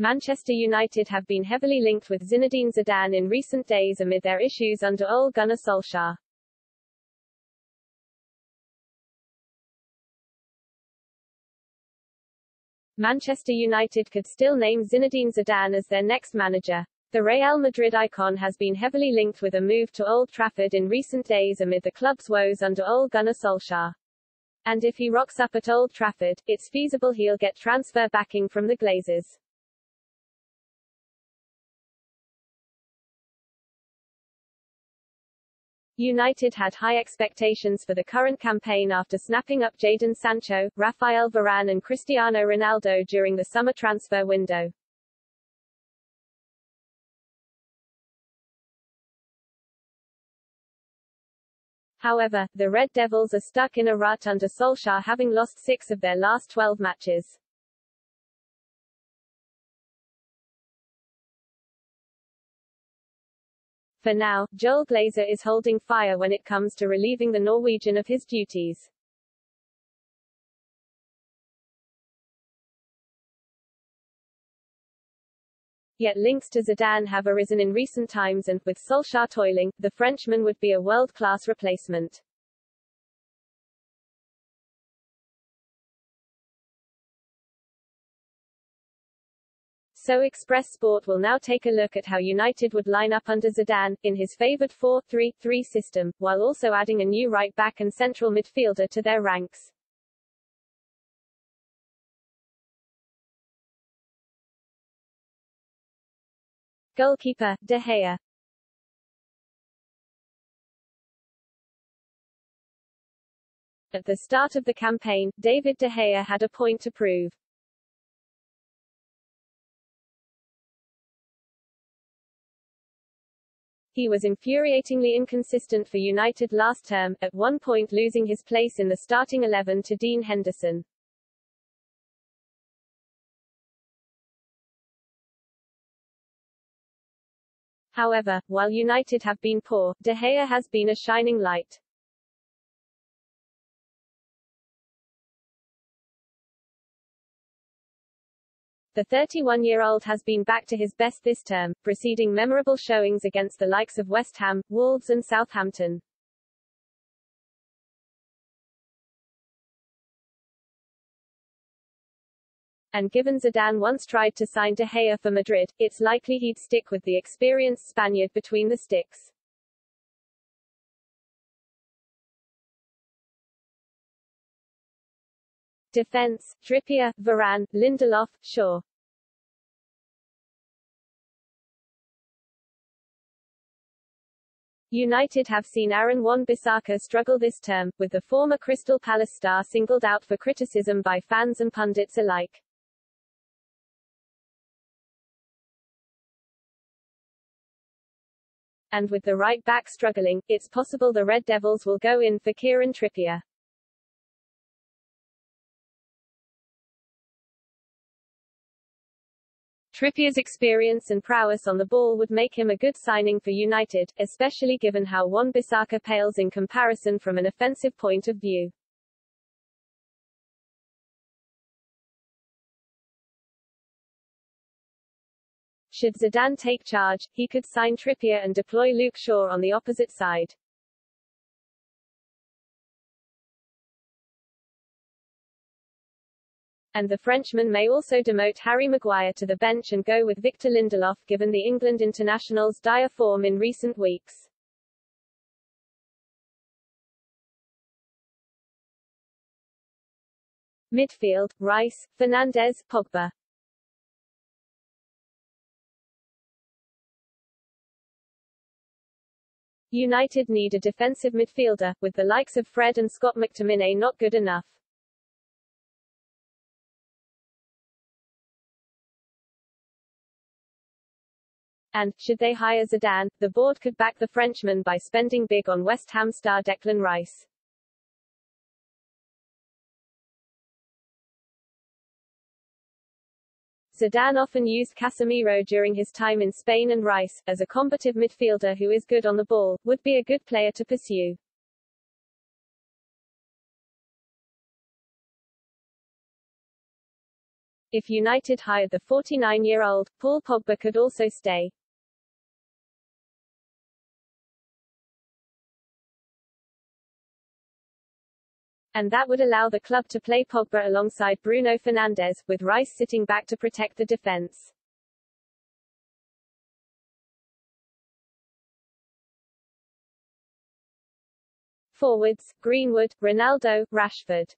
Manchester United have been heavily linked with Zinedine Zidane in recent days amid their issues under Ole Gunnar Solskjaer. Manchester United could still name Zinedine Zidane as their next manager. The Real Madrid icon has been heavily linked with a move to Old Trafford in recent days amid the club's woes under Ole Gunnar Solskjaer. And if he rocks up at Old Trafford, it's feasible he'll get transfer backing from the Glazers. United had high expectations for the current campaign after snapping up Jadon Sancho, Rafael Varane and Cristiano Ronaldo during the summer transfer window. However, the Red Devils are stuck in a rut under Solskjaer having lost six of their last 12 matches. For now, Joel Glazer is holding fire when it comes to relieving the Norwegian of his duties. Yet links to Zidane have arisen in recent times and, with Solskjaer toiling, the Frenchman would be a world-class replacement. So Express Sport will now take a look at how United would line up under Zidane, in his favoured 4-3-3 system, while also adding a new right-back and central midfielder to their ranks. Goalkeeper, De Gea At the start of the campaign, David De Gea had a point to prove. He was infuriatingly inconsistent for United last term, at one point losing his place in the starting 11 to Dean Henderson. However, while United have been poor, De Gea has been a shining light. The 31-year-old has been back to his best this term, preceding memorable showings against the likes of West Ham, Wolves and Southampton. And given Zidane once tried to sign De Gea for Madrid, it's likely he'd stick with the experienced Spaniard between the sticks. Defense, Trippier, Varane, Lindelof, Shaw. United have seen Aaron Wan-Bissaka struggle this term, with the former Crystal Palace star singled out for criticism by fans and pundits alike. And with the right back struggling, it's possible the Red Devils will go in for Kieran Trippier. Trippier's experience and prowess on the ball would make him a good signing for United, especially given how Wan-Bissaka pales in comparison from an offensive point of view. Should Zidane take charge, he could sign Trippier and deploy Luke Shaw on the opposite side. And the Frenchman may also demote Harry Maguire to the bench and go with Victor Lindelof given the England international's dire form in recent weeks. Midfield, Rice, Fernandes, Pogba. United need a defensive midfielder, with the likes of Fred and Scott McTominay not good enough. And, should they hire Zidane, the board could back the Frenchman by spending big on West Ham star Declan Rice. Zidane often used Casemiro during his time in Spain and Rice, as a combative midfielder who is good on the ball, would be a good player to pursue. If United hired the 49-year-old, Paul Pogba could also stay. And that would allow the club to play Pogba alongside Bruno Fernandes, with Rice sitting back to protect the defense. Forwards, Greenwood, Ronaldo, Rashford.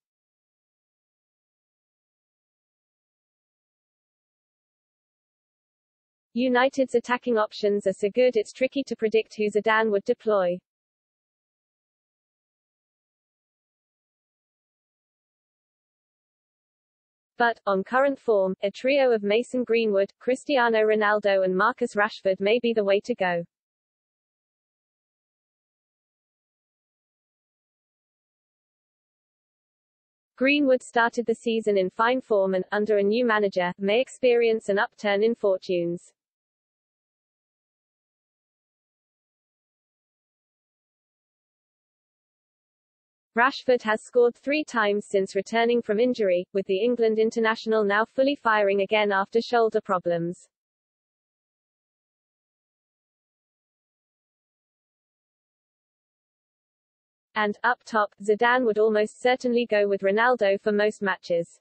United's attacking options are so good it's tricky to predict who Zidane would deploy. But, on current form, a trio of Mason Greenwood, Cristiano Ronaldo and Marcus Rashford may be the way to go. Greenwood started the season in fine form and, under a new manager, may experience an upturn in fortunes. Rashford has scored three times since returning from injury, with the England international now fully firing again after shoulder problems. And, up top, Zidane would almost certainly go with Ronaldo for most matches.